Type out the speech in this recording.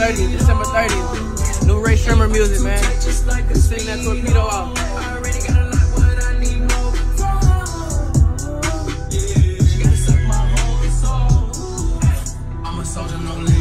30th, December 30th. New Ray Shrimmer music, man. Sing that torpedo out. I'm a soldier, no limit.